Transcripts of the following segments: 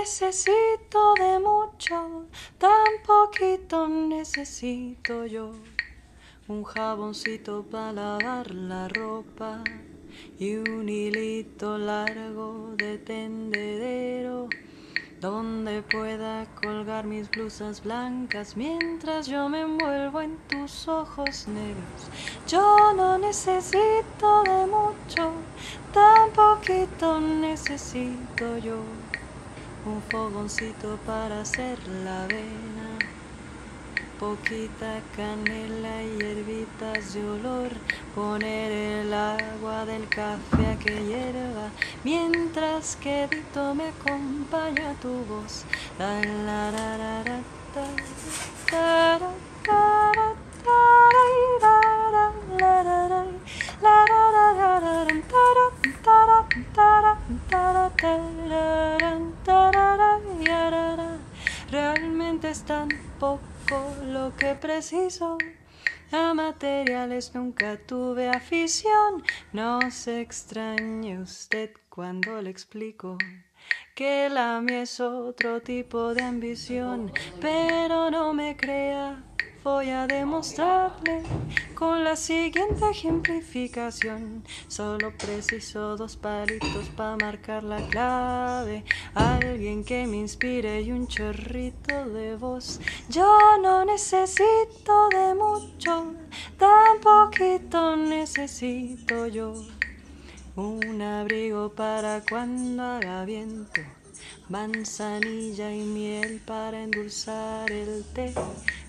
necesito de mucho, tan poquito necesito yo. Un jaboncito para lavar la ropa y un hilito largo de tendedero donde pueda colgar mis blusas blancas mientras yo me envuelvo en tus ojos negros. Yo no necesito de mucho, tan poquito necesito yo. Un fogoncito para hacer la avena. Poquita canela y hierbitas de olor, poner el agua del café a que hierva, mientras que Dito me acompaña tu voz. Realmente es tan poco lo que preciso. A materiales nunca tuve afición. No se extrañe usted cuando le explico que la mía es otro tipo de ambición. Pero no me crea voy a demostrarle con la siguiente ejemplificación. Solo preciso dos palitos para marcar la clave. Alguien que me inspire y un chorrito de voz. Yo no necesito de mucho, tan poquito necesito yo. Un abrigo para cuando haga viento manzanilla y miel para endulzar el té,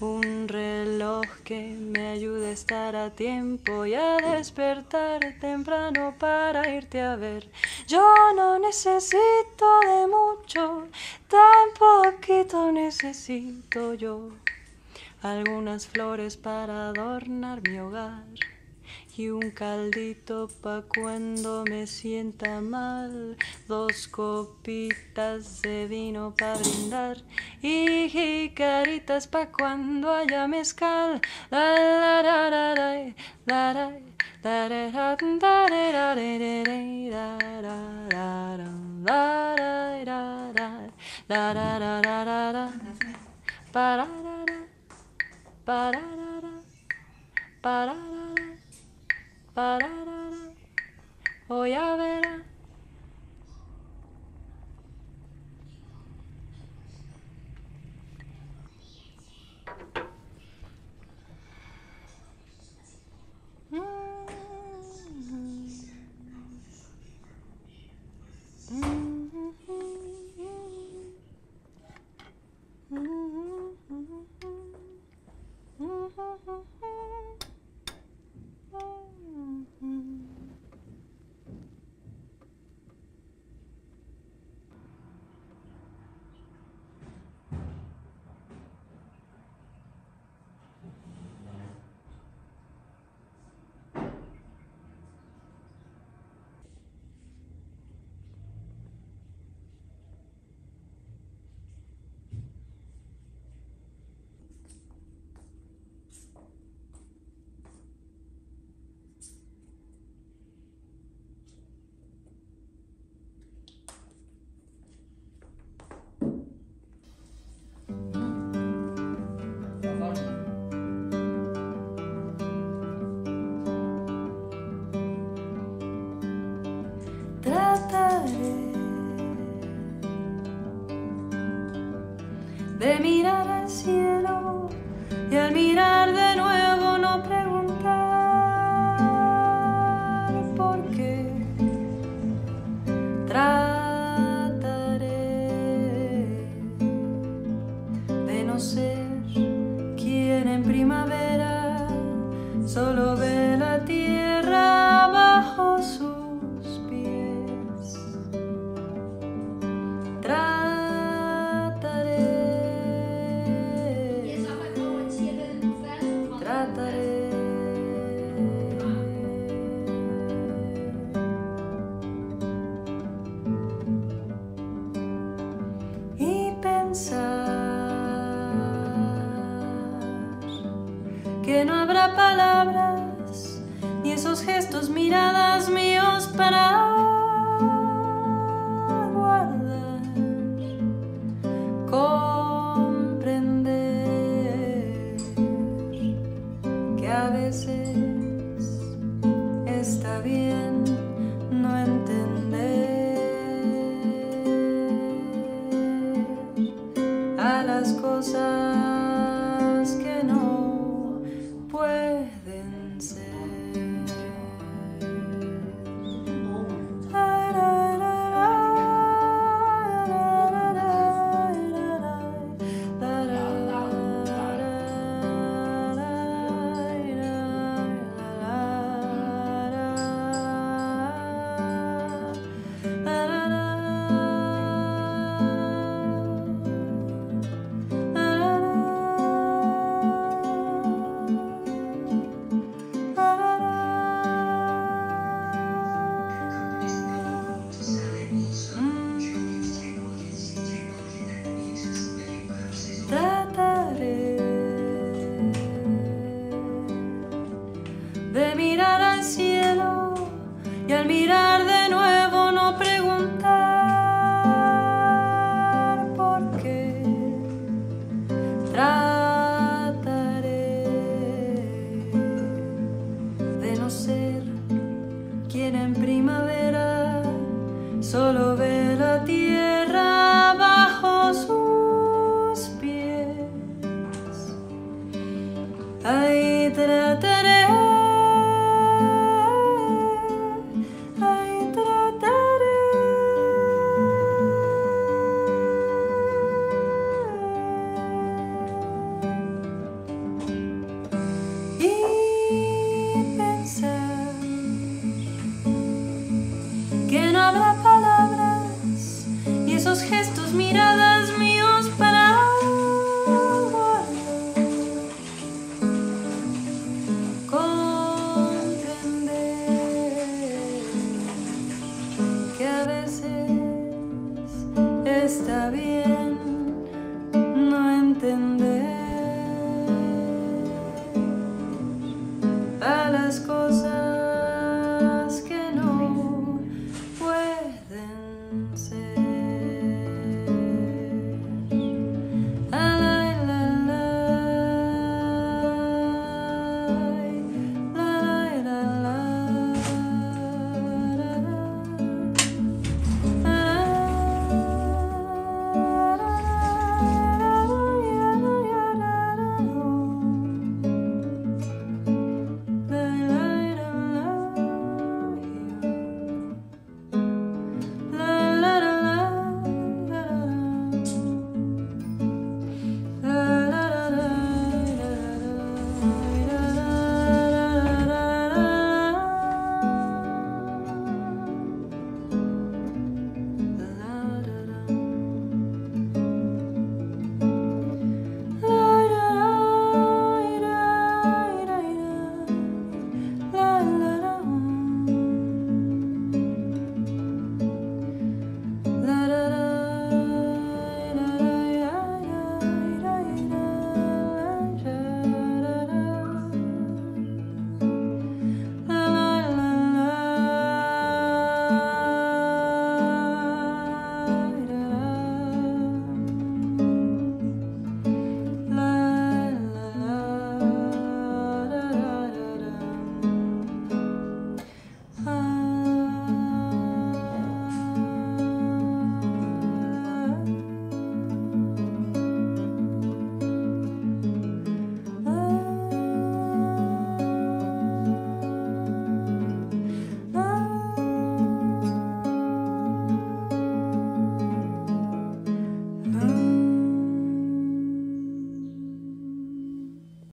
un reloj que me ayude a estar a tiempo y a despertar temprano para irte a ver. Yo no necesito de mucho, tan poquito necesito yo. Algunas flores para adornar mi hogar y un caldito pa' cuando me sienta mal, dos copitas de vino pa' brindar y jicaritas pa' cuando haya mezcal. Voy a ver. Trataré de mirar al cielo gestos, miradas míos para y al mirar